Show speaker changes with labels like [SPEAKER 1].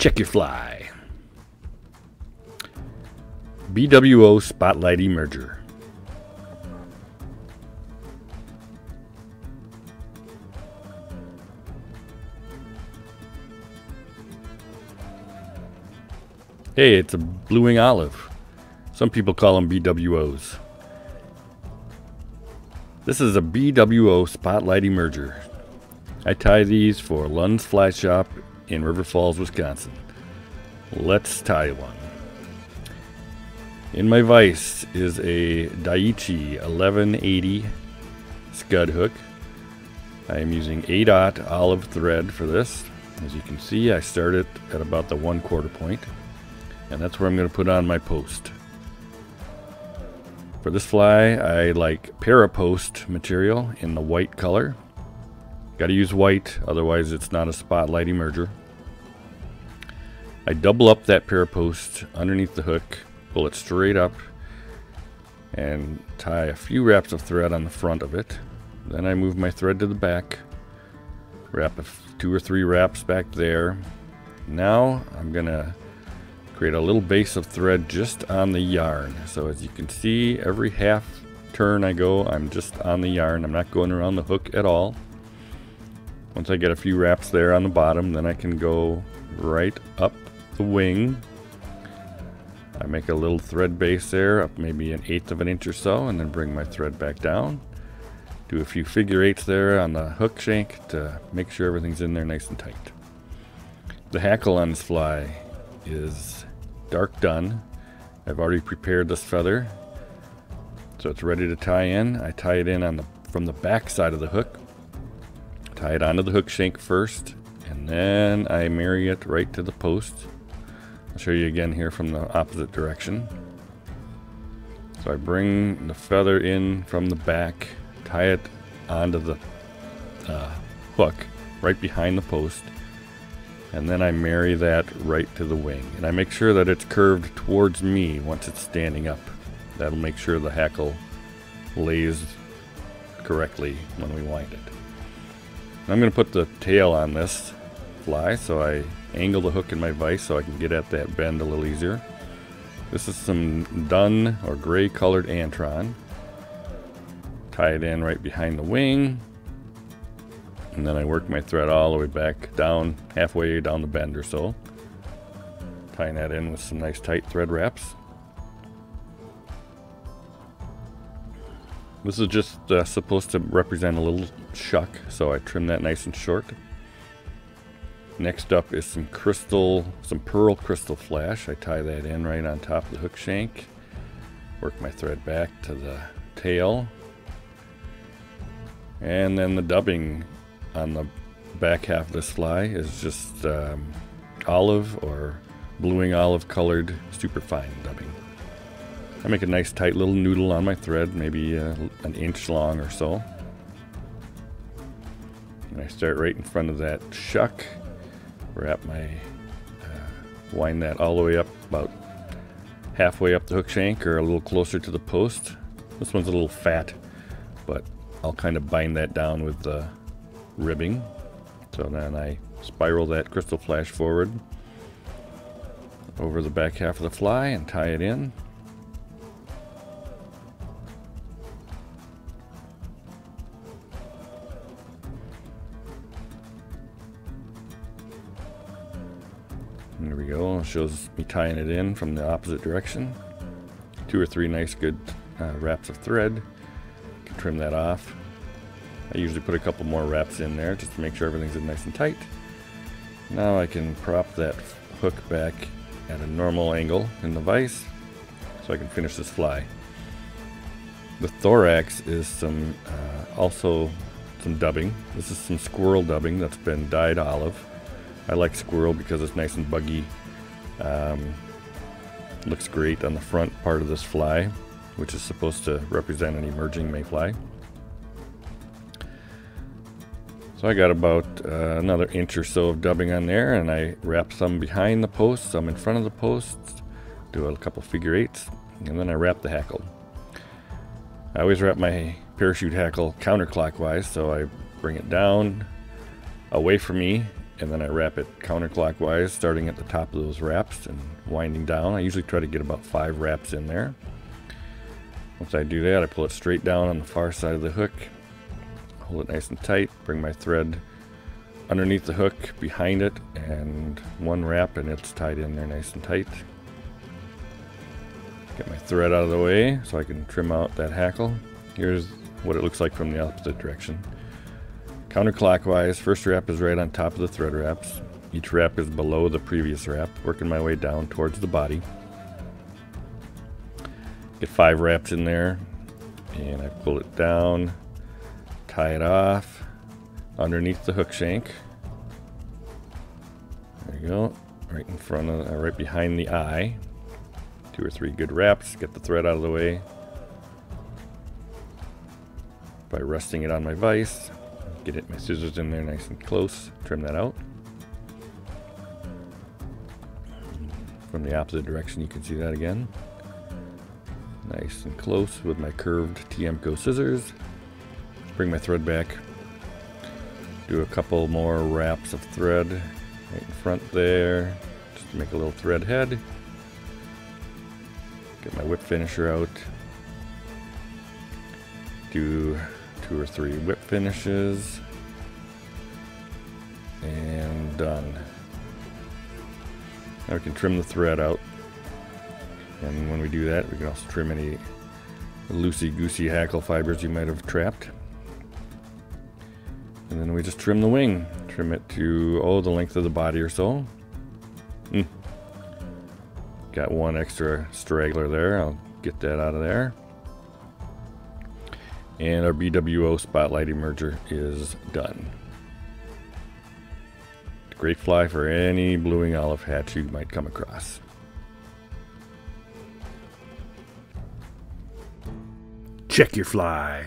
[SPEAKER 1] Check your fly. BWO Spotlight Emerger. Hey, it's a blue wing olive. Some people call them BWOs. This is a BWO Spotlight Emerger. I tie these for Lund's Fly Shop in River Falls, Wisconsin. Let's tie one. In my vise is a Daiichi 1180 scud hook. I am using 8 olive thread for this. As you can see, I start it at about the one quarter point, and that's where I'm going to put on my post. For this fly, I like Parapost material in the white color. Got to use white, otherwise it's not a spotlight emerger. I double up that Parapost underneath the hook, pull it straight up, and tie a few wraps of thread on the front of it. Then I move my thread to the back, wrap two or three wraps back there. Now I'm gonna create a little base of thread just on the yarn. So as you can see, every half turn I go, I'm just on the yarn. I'm not going around the hook at all. Once I get a few wraps there on the bottom, then I can go right up the wing. I make a little thread base there, up maybe an eighth of an inch or so, and then bring my thread back down. Do a few figure eights there on the hook shank to make sure everything's in there nice and tight. The hackle on this fly is dark dun. I've already prepared this feather so it's ready to tie in. I tie it in on the from the back side of the hook. Tie it onto the hook shank first and then I marry it right to the post. I'll show you again here from the opposite direction. So I bring the feather in from the back, tie it onto the uh, hook right behind the post and then I marry that right to the wing. And I make sure that it's curved towards me once it's standing up. That'll make sure the hackle lays correctly when we wind it. I'm going to put the tail on this fly, so I angle the hook in my vise so I can get at that bend a little easier. This is some dun or gray colored Antron. Tie it in right behind the wing and then I work my thread all the way back down halfway down the bend or so tying that in with some nice tight thread wraps this is just uh, supposed to represent a little shuck so I trim that nice and short. Next up is some crystal some pearl crystal flash. I tie that in right on top of the hook shank. Work my thread back to the tail. And then the dubbing on the back half of this fly is just um, olive or blue wing olive colored super fine dubbing. I make a nice tight little noodle on my thread, maybe uh, an inch long or so. And I start right in front of that shuck, wrap my, uh, wind that all the way up about halfway up the hook shank or a little closer to the post. This one's a little fat, but I'll kind of bind that down with the ribbing. So then I spiral that crystal flash forward over the back half of the fly and tie it in. Shows me tying it in from the opposite direction. Two or three nice good uh, wraps of thread. Can trim that off. I usually put a couple more wraps in there just to make sure everything's in nice and tight. Now I can prop that hook back at a normal angle in the vise so I can finish this fly. The thorax is some uh, also some dubbing. This is some squirrel dubbing that's been dyed olive. I like squirrel because it's nice and buggy. Um, looks great on the front part of this fly, which is supposed to represent an emerging mayfly. So I got about uh, another inch or so of dubbing on there and I wrap some behind the post, some in front of the posts, do a couple figure eights, and then I wrap the hackle. I always wrap my parachute hackle counterclockwise, so I bring it down away from me and then I wrap it counterclockwise, starting at the top of those wraps and winding down. I usually try to get about five wraps in there. Once I do that, I pull it straight down on the far side of the hook, hold it nice and tight, bring my thread underneath the hook, behind it, and one wrap, and it's tied in there nice and tight. Get my thread out of the way so I can trim out that hackle. Here's what it looks like from the opposite direction. Counterclockwise, first wrap is right on top of the thread wraps. Each wrap is below the previous wrap, working my way down towards the body. Get five wraps in there, and I pull it down, tie it off underneath the hook shank. There you go, right in front of, uh, right behind the eye. Two or three good wraps, get the thread out of the way by resting it on my vise. Get it, my scissors in there nice and close. Trim that out. From the opposite direction, you can see that again. Nice and close with my curved Tiemco scissors. Bring my thread back. Do a couple more wraps of thread right in front there, just to make a little thread head. Get my whip finisher out. Do two or three whip finishes. And done. Now we can trim the thread out. And when we do that, we can also trim any loosey-goosey hackle fibers you might have trapped. And then we just trim the wing. Trim it to, oh, the length of the body or so. Mm. Got one extra straggler there. I'll get that out of there. And our BWO Spotlight Emerger is done. Great fly for any blue wing olive hatch you might come across.
[SPEAKER 2] Check your fly.